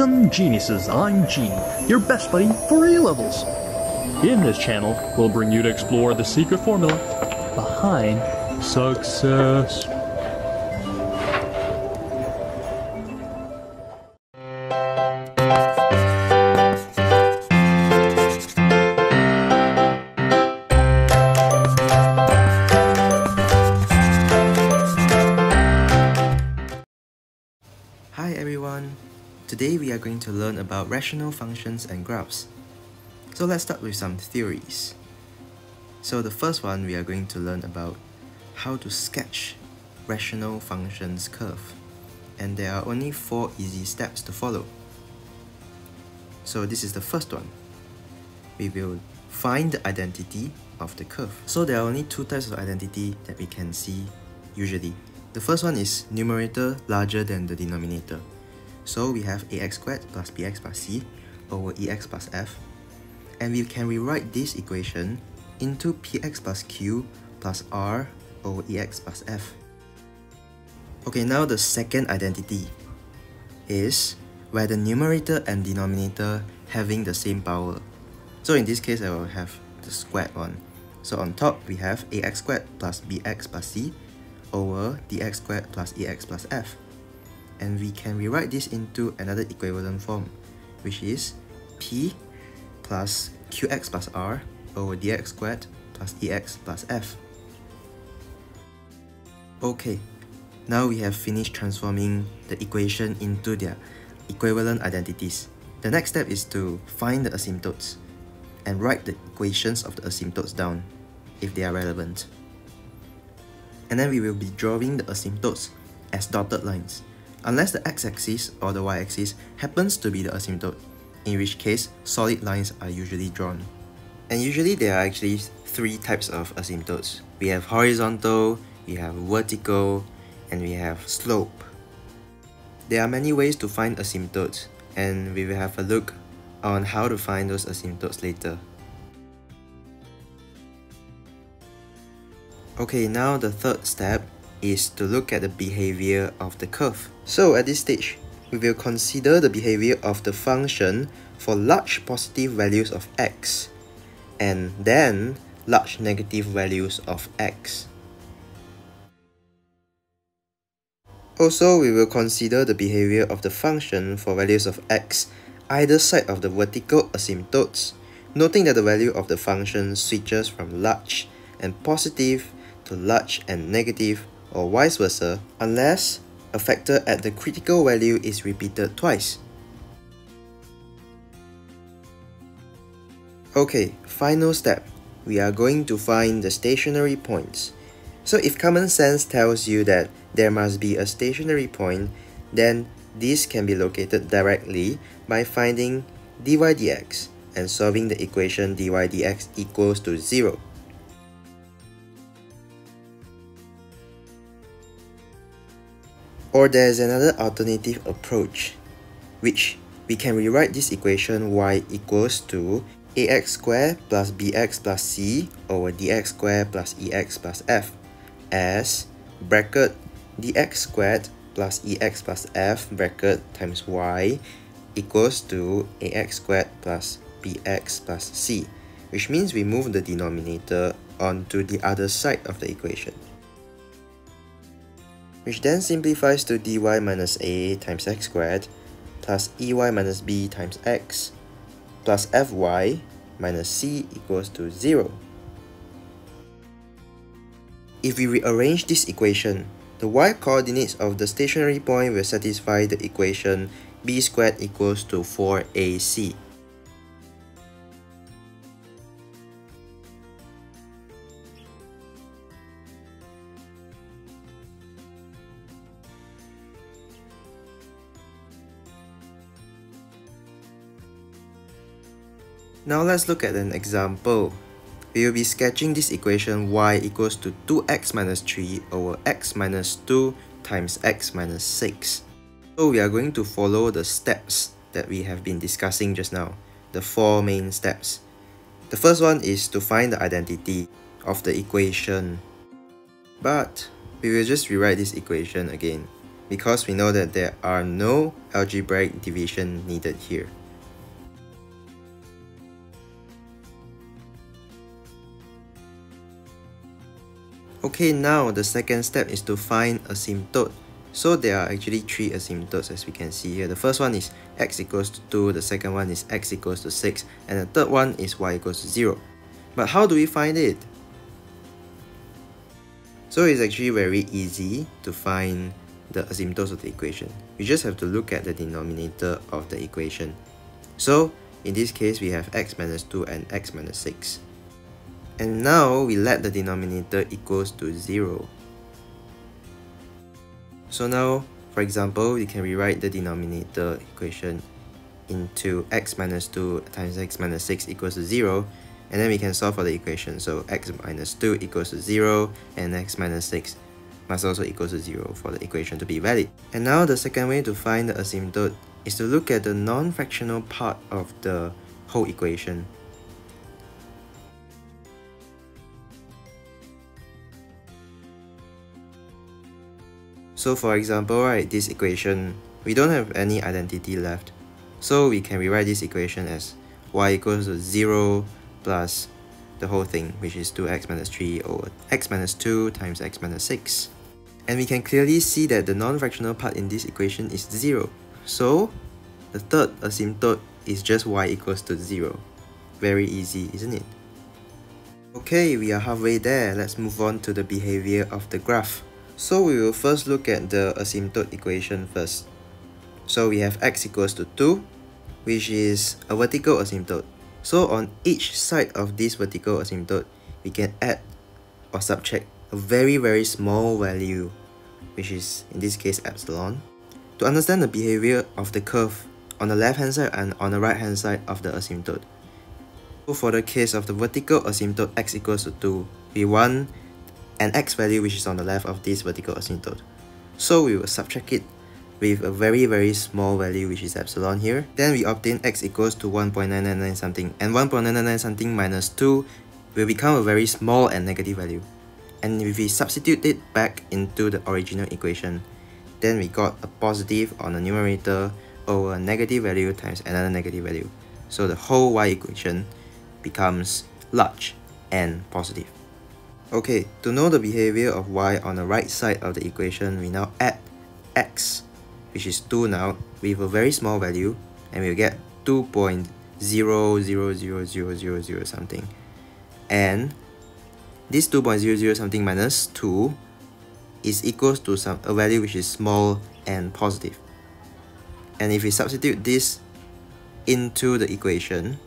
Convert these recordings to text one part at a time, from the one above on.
Welcome, geniuses. I'm Gene, your best buddy for A levels. In this channel, we'll bring you to explore the secret formula behind success. We are going to learn about rational functions and graphs. So let's start with some theories. So the first one we are going to learn about how to sketch rational functions curve. And there are only four easy steps to follow. So this is the first one. We will find the identity of the curve. So there are only two types of identity that we can see usually. The first one is numerator larger than the denominator. So we have ax squared plus bx plus c over ex plus f. And we can rewrite this equation into px plus q plus r over ex plus f. Okay, now the second identity is where the numerator and denominator having the same power. So in this case, I will have the squared one. So on top, we have ax squared plus bx plus c over dx squared plus ex plus f. And we can rewrite this into another equivalent form, which is p plus qx plus r over dx squared plus ex plus f. Okay, now we have finished transforming the equation into their equivalent identities. The next step is to find the asymptotes and write the equations of the asymptotes down if they are relevant and then we will be drawing the asymptotes as dotted lines, unless the x-axis or the y-axis happens to be the asymptote, in which case solid lines are usually drawn. And usually there are actually three types of asymptotes. We have horizontal, we have vertical, and we have slope. There are many ways to find asymptotes, and we will have a look on how to find those asymptotes later. Okay, now the third step is to look at the behavior of the curve. So at this stage, we will consider the behavior of the function for large positive values of x and then large negative values of x. Also, we will consider the behavior of the function for values of x either side of the vertical asymptotes, noting that the value of the function switches from large and positive to large and negative or vice versa unless a factor at the critical value is repeated twice. Okay, final step. We are going to find the stationary points. So if common sense tells you that there must be a stationary point, then this can be located directly by finding dy dx and solving the equation dy dx equals to 0. Or there is another alternative approach, which we can rewrite this equation y equals to ax squared plus bx plus c over dx squared plus ex plus f as bracket dx squared plus ex plus f bracket times y equals to ax squared plus bx plus c, which means we move the denominator onto the other side of the equation which then simplifies to dy minus a times x squared plus ey minus b times x plus fy minus c equals to 0. If we rearrange this equation, the y-coordinates of the stationary point will satisfy the equation b squared equals to 4ac. Now let's look at an example. We will be sketching this equation y equals to 2x minus 3 over x minus 2 times x minus 6. So we are going to follow the steps that we have been discussing just now, the four main steps. The first one is to find the identity of the equation. But we will just rewrite this equation again. because we know that there are no algebraic division needed here. Okay, now the second step is to find a asymptote. So there are actually three asymptotes as we can see here. The first one is x equals to 2, the second one is x equals to 6, and the third one is y equals to 0. But how do we find it? So it's actually very easy to find the asymptotes of the equation. We just have to look at the denominator of the equation. So in this case, we have x minus 2 and x minus 6. And now we let the denominator equals to 0. So now, for example, we can rewrite the denominator equation into x minus 2 times x minus 6 equals to 0 and then we can solve for the equation so x minus 2 equals to 0 and x minus 6 must also equal to 0 for the equation to be valid. And now the second way to find the asymptote is to look at the non-fractional part of the whole equation. So for example, right, this equation, we don't have any identity left. So we can rewrite this equation as y equals to 0 plus the whole thing, which is 2x minus 3 over x minus 2 times x minus 6. And we can clearly see that the non-fractional part in this equation is 0. So, the third asymptote is just y equals to 0. Very easy, isn't it? Okay, we are halfway there. Let's move on to the behavior of the graph. So we will first look at the asymptote equation first. So we have x equals to 2, which is a vertical asymptote. So on each side of this vertical asymptote, we can add or subtract a very very small value, which is in this case epsilon, to understand the behavior of the curve on the left hand side and on the right hand side of the asymptote. So for the case of the vertical asymptote x equals to 2, we want an x value which is on the left of this vertical asymptote. So we will subtract it with a very very small value which is epsilon here. Then we obtain x equals to 1.999 something and 1.999 something minus 2 will become a very small and negative value. And if we substitute it back into the original equation, then we got a positive on the numerator over a negative value times another negative value. So the whole y equation becomes large and positive. Okay, to know the behavior of y on the right side of the equation, we now add x which is 2 now, with a very small value, and we'll get 2.000000 something. And this 2.00 something minus 2 is equals to some a value which is small and positive. And if we substitute this into the equation,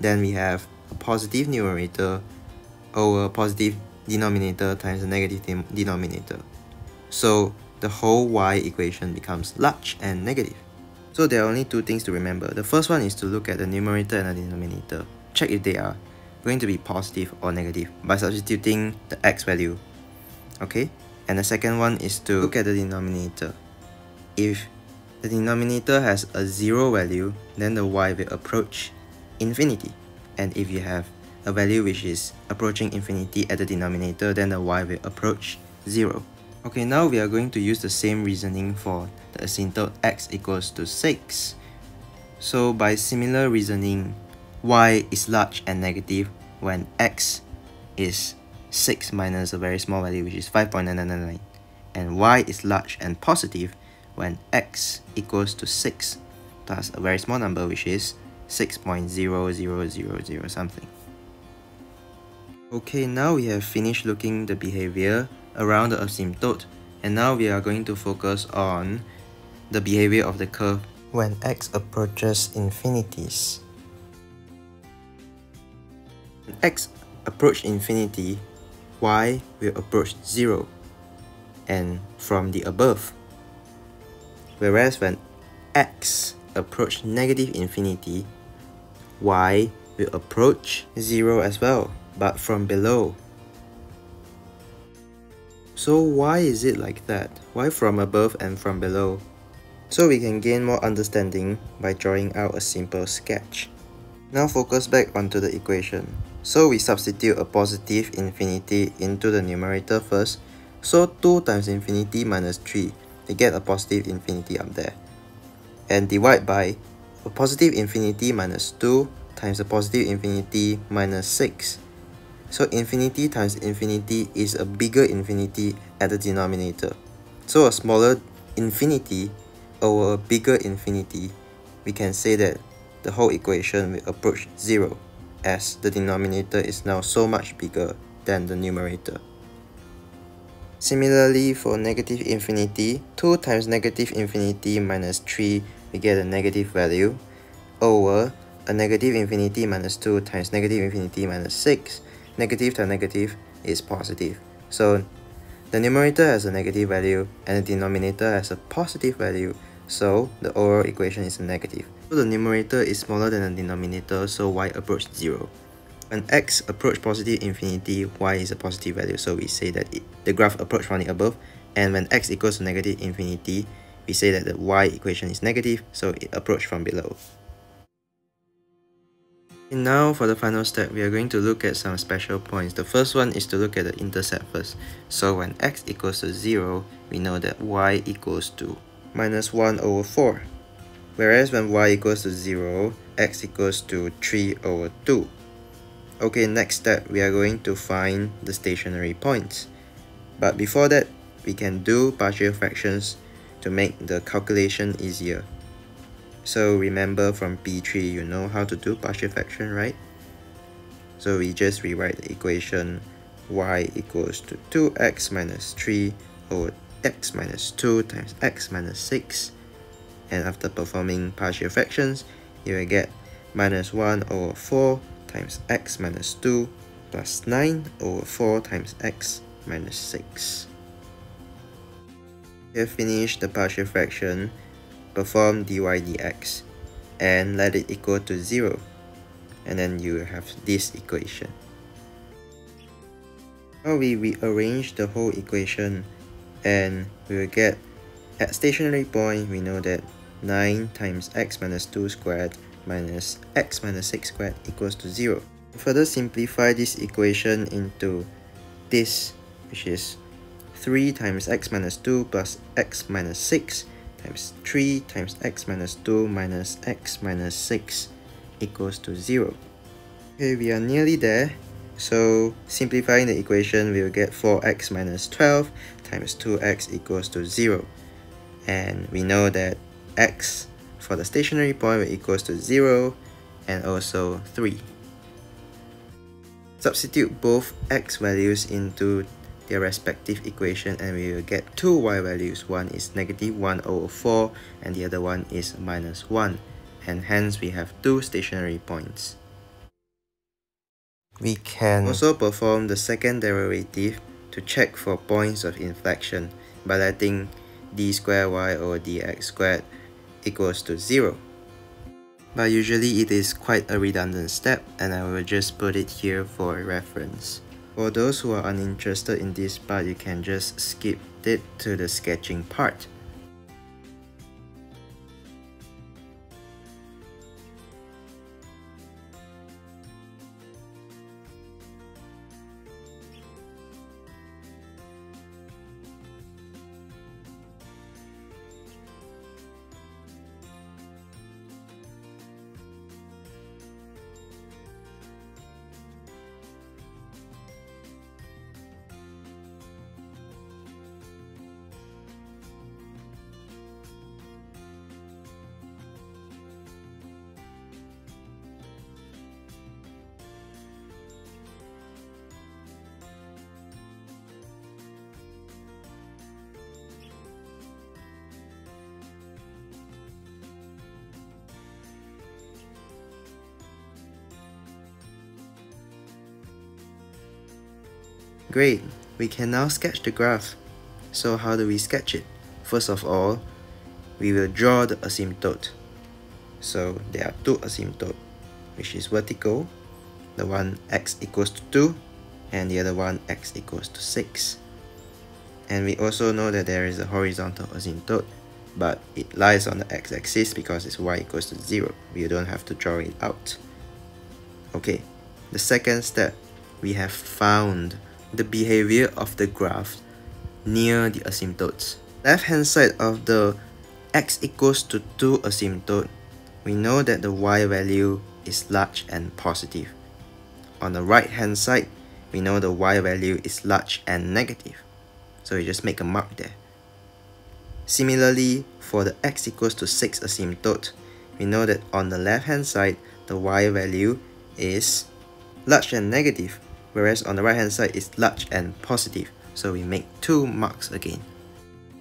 then we have a positive numerator over a positive denominator times a negative denominator. So the whole y equation becomes large and negative. So there are only two things to remember. The first one is to look at the numerator and the denominator. Check if they are going to be positive or negative by substituting the x value. Okay? And the second one is to look at the denominator. If the denominator has a zero value, then the y will approach infinity. And if you have a value which is approaching infinity at the denominator, then the y will approach zero. Okay, now we are going to use the same reasoning for the asymptote x equals to 6. So by similar reasoning, y is large and negative when x is 6 minus a very small value which is 5.999 and y is large and positive when x equals to 6 plus a very small number which is 6.0000 something. Okay, now we have finished looking the behavior around the asymptote and now we are going to focus on the behavior of the curve when x approaches infinities. When x approach infinity, y will approach 0 and from the above. Whereas when x approach negative infinity, y will approach 0 as well, but from below. So why is it like that? Why from above and from below? So we can gain more understanding by drawing out a simple sketch. Now focus back onto the equation. So we substitute a positive infinity into the numerator first. So 2 times infinity minus 3 we get a positive infinity up there. And divide by a positive infinity minus 2 times a positive infinity minus 6. So infinity times infinity is a bigger infinity at the denominator. So a smaller infinity over a bigger infinity, we can say that the whole equation will approach 0 as the denominator is now so much bigger than the numerator. Similarly, for negative infinity, 2 times negative infinity minus 3, we get a negative value, over a negative infinity minus 2 times negative infinity minus 6, negative times negative is positive. So the numerator has a negative value and the denominator has a positive value, so the overall equation is negative. So the numerator is smaller than the denominator, so y approaches 0. When x approach positive infinity, y is a positive value, so we say that it, the graph approach from the above, and when x equals to negative infinity, we say that the y equation is negative, so it approach from below. Now for the final step, we are going to look at some special points. The first one is to look at the intercept first. So when x equals to 0, we know that y equals to minus 1 over 4. Whereas when y equals to 0, x equals to 3 over 2. Okay, next step, we are going to find the stationary points. But before that, we can do partial fractions to make the calculation easier. So remember from P3, you know how to do partial fraction, right? So we just rewrite the equation y equals to 2x minus 3 over x minus 2 times x minus 6. And after performing partial fractions, you will get minus 1 over 4 times x minus 2 plus 9 over 4 times x minus 6. We have finished the partial fraction perform dy dx and let it equal to 0 and then you have this equation. Now we rearrange the whole equation and we will get at stationary point we know that 9 times x minus 2 squared minus x minus 6 squared equals to 0. Further simplify this equation into this which is 3 times x minus 2 plus x minus 6 times 3 times x minus 2 minus x minus 6 equals to 0. Okay, we are nearly there. So simplifying the equation, we will get 4x minus 12 times 2x equals to 0. And we know that x for the stationary point will equals to 0 and also 3. Substitute both x values into their respective equation and we will get two y values. One is negative 1 over 4 and the other one is minus 1 and hence we have two stationary points. We can also perform the second derivative to check for points of inflection by letting d squared y over dx squared equals to 0. But usually it is quite a redundant step and I will just put it here for reference. For those who are uninterested in this part, you can just skip it to the sketching part. Great, we can now sketch the graph. So how do we sketch it? First of all, we will draw the asymptote. So there are two asymptotes, which is vertical, the one x equals to 2, and the other one x equals to 6. And we also know that there is a horizontal asymptote, but it lies on the x-axis because it's y equals to 0. We don't have to draw it out. Okay, the second step, we have found the behavior of the graph near the asymptotes. left hand side of the x equals to 2 asymptote, we know that the y value is large and positive. On the right hand side, we know the y value is large and negative. So we just make a mark there. Similarly, for the x equals to 6 asymptote, we know that on the left hand side, the y value is large and negative, whereas on the right hand side is large and positive. So we make two marks again.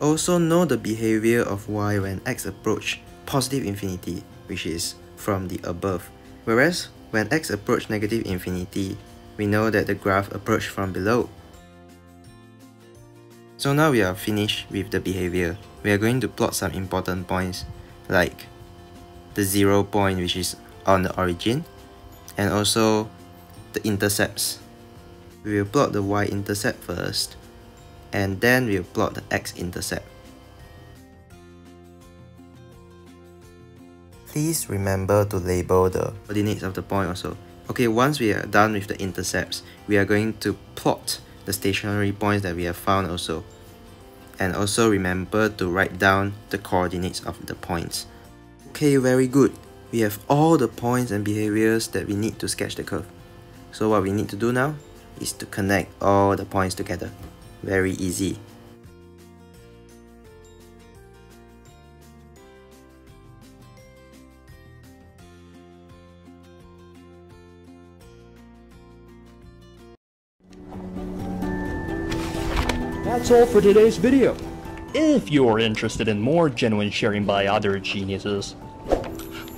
Also know the behavior of y when x approach positive infinity, which is from the above. Whereas when x approach negative infinity, we know that the graph approach from below. So now we are finished with the behavior. We are going to plot some important points like the zero point which is on the origin and also the intercepts. We will plot the y-intercept first and then we'll plot the x-intercept. Please remember to label the coordinates of the point also. Okay, once we are done with the intercepts, we are going to plot the stationary points that we have found also. And also remember to write down the coordinates of the points. Okay, very good. We have all the points and behaviors that we need to sketch the curve. So what we need to do now is to connect all the points together. Very easy. That's all for today's video. If you're interested in more genuine sharing by other geniuses,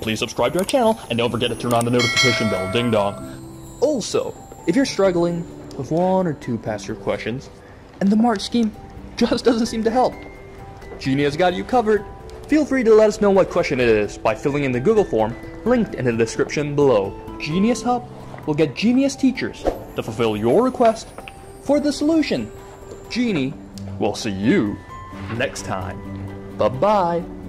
please subscribe to our channel and don't forget to turn on the notification bell, ding dong. Also, if you're struggling with one or two past year questions, and the mark scheme just doesn't seem to help, Genie has got you covered. Feel free to let us know what question it is by filling in the Google form linked in the description below. Genieus Hub will get genius teachers to fulfill your request for the solution. Genie we'll see you next time. Bye bye.